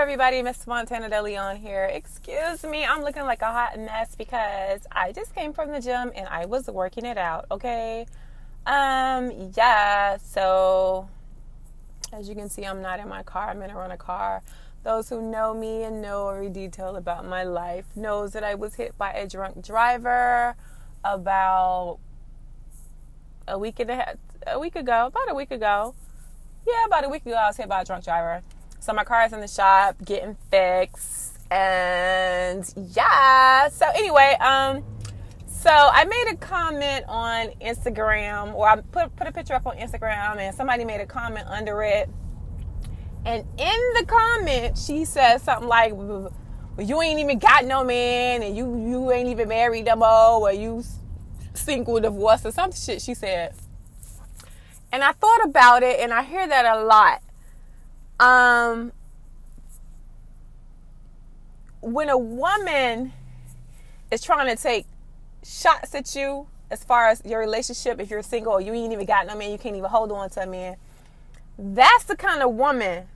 everybody? Miss Montana De Leon here. Excuse me, I'm looking like a hot mess because I just came from the gym and I was working it out, okay? Um, yeah, so as you can see, I'm not in my car, I'm in a car. Those who know me and know every detail about my life knows that I was hit by a drunk driver about a week and a half, a week ago, about a week ago. Yeah, about a week ago, I was hit by a drunk driver. So my car is in the shop getting fixed. And yeah. So anyway, um, so I made a comment on Instagram, or I put put a picture up on Instagram, and somebody made a comment under it. And in the comment, she said something like, well, "You ain't even got no man, and you you ain't even married no more, or you single, divorced, or some shit." She said, and I thought about it, and I hear that a lot. Um, when a woman is trying to take shots at you as far as your relationship, if you're single or you ain't even got no man, you can't even hold on to a man, that's the kind of woman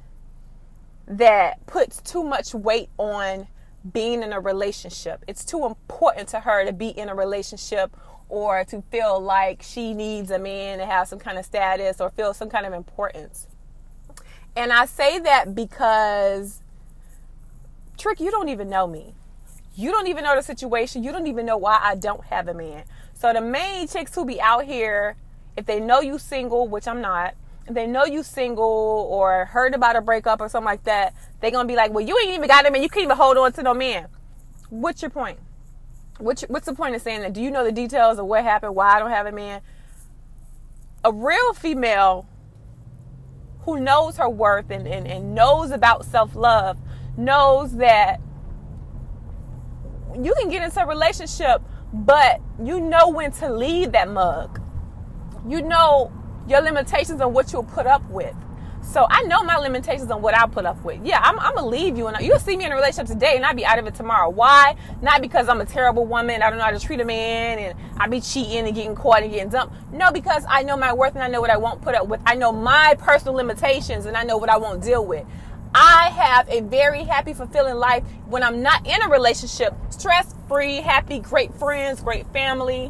that puts too much weight on being in a relationship. It's too important to her to be in a relationship or to feel like she needs a man to have some kind of status or feel some kind of importance. And I say that because, Trick, you don't even know me. You don't even know the situation. You don't even know why I don't have a man. So the main chicks who be out here, if they know you single, which I'm not, if they know you single or heard about a breakup or something like that, they gonna be like, well, you ain't even got a man. You can't even hold on to no man. What's your point? What's, what's the point of saying that? Do you know the details of what happened? Why I don't have a man? A real female who knows her worth and, and, and knows about self love knows that you can get into a relationship, but you know when to leave that mug. You know your limitations on what you'll put up with. So I know my limitations on what I'll put up with. Yeah, I'm, I'm gonna leave you, and you'll see me in a relationship today, and I'll be out of it tomorrow. Why? Not because I'm a terrible woman. I don't know how to treat a man, and I be cheating and getting caught and getting dumped. No, because I know my worth and I know what I won't put up with. I know my personal limitations, and I know what I won't deal with. I have a very happy, fulfilling life when I'm not in a relationship, stress free, happy, great friends, great family.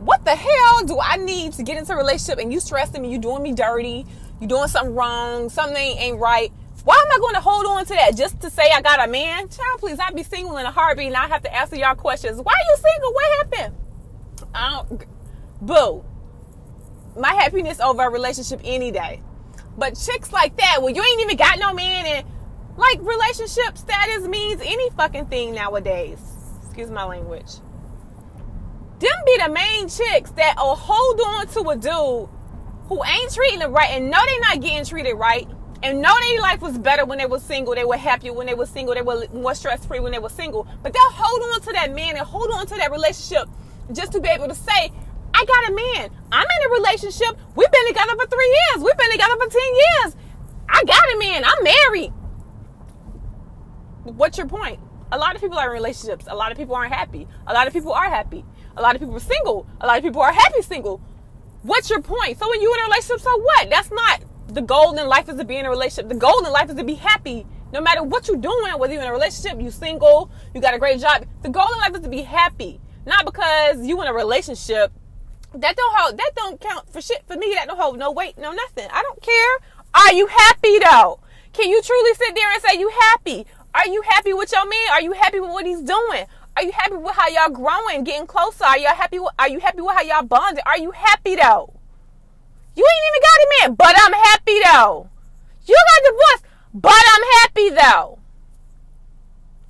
What the hell do I need to get into a relationship and you stressing me, you doing me dirty, you doing something wrong, something ain't right? Why am I going to hold on to that just to say I got a man? Child, please, I'd be single in a heartbeat and I have to answer y'all questions. Why are you single? What happened? I don't, boo. My happiness over a relationship any day. But chicks like that, well, you ain't even got no man, and like relationship status means any fucking thing nowadays. Excuse my language. Them be the main chicks that will hold on to a dude who ain't treating them right and know they not getting treated right and know their life was better when they were single. They were happier when they were single. They were more stress free when they were single. But they'll hold on to that man and hold on to that relationship just to be able to say, I got a man. I'm in a relationship. We've been together for three years. We've been together for 10 years. I got a man. I'm married. What's your point? A lot of people are in relationships. A lot of people aren't happy. A lot of people are happy. A lot of people are single. A lot of people are happy single. What's your point? So when you're in a relationship, so what? That's not the goal in life is to be in a relationship. The goal in life is to be happy. No matter what you're doing, whether you're in a relationship, you single, you got a great job. The goal in life is to be happy. Not because you in a relationship that don't hold that don't count for shit for me. That don't hold no weight, no nothing. I don't care. Are you happy though? Can you truly sit there and say you happy? Are you happy with your man? Are you happy with what he's doing? Are you happy with how y'all growing, getting closer? Are y'all happy? With, are you happy with how y'all bonded? Are you happy though? You ain't even got a man, but I'm happy though. You got divorced, but I'm happy though.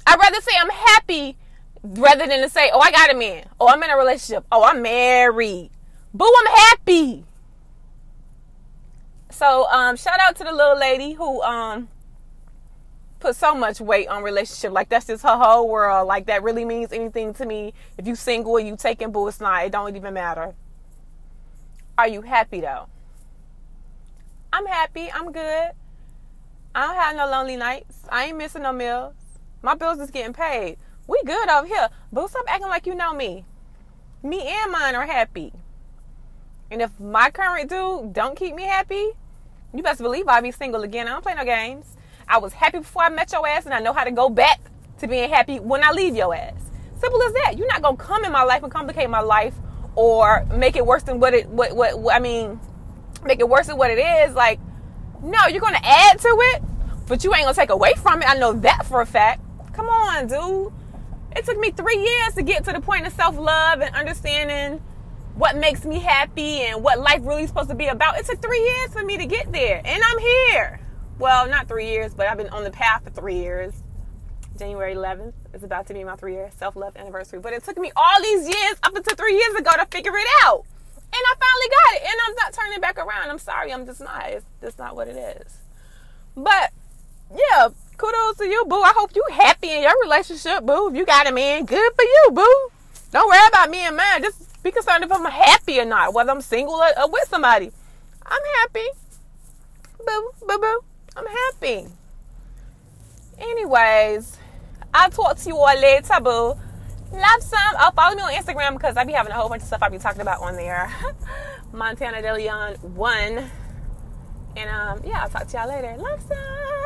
I'd rather say I'm happy rather than to say, oh, I got a man. Oh, I'm in a relationship. Oh, I'm married. Boo, I'm happy. So, um, shout out to the little lady who um put so much weight on relationship. Like that's just her whole world. Like that really means anything to me. If you single or you taking boo, it's not. It don't even matter. Are you happy though? I'm happy. I'm good. I don't have no lonely nights. I ain't missing no meals. My bills is getting paid. We good over here. But stop acting like you know me. Me and mine are happy. And if my current dude don't keep me happy, you best believe I'll be single again. I don't play no games. I was happy before I met your ass, and I know how to go back to being happy when I leave your ass. Simple as that. You're not gonna come in my life and complicate my life or make it worse than what it what what, what I mean, make it worse than what it is. Like, no, you're gonna add to it, but you ain't gonna take away from it. I know that for a fact. Come on, dude. It took me three years to get to the point of self love and understanding what makes me happy and what life really is supposed to be about. It took three years for me to get there, and I'm here. Well, not three years, but I've been on the path for three years. January 11th is about to be my three year self love anniversary, but it took me all these years up until three years ago to figure it out. And I finally got it, and I'm not turning back around. I'm sorry, I'm just not. It's just not what it is. But yeah, kudos to you, boo. I hope you happy in your relationship, boo. If you got a man, good for you, boo. Don't worry about me and mine. Just be concerned if I'm happy or not, whether I'm single or, or with somebody. I'm happy. Boo, boo, boo. I'm happy. Anyways, I'll talk to you all later, boo. Love some. Oh, follow me on Instagram because I be having a whole bunch of stuff I be talking about on there. Montana DeLeon one. And um, yeah, I'll talk to y'all later. Love some.